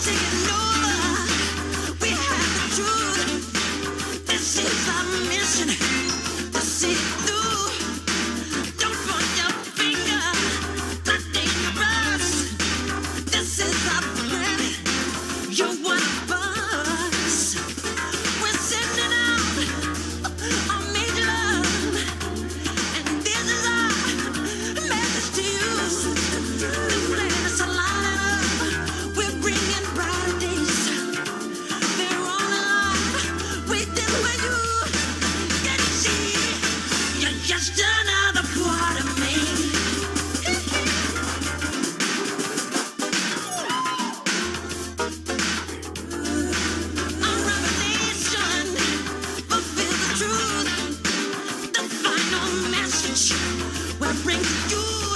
to you. Will bring you.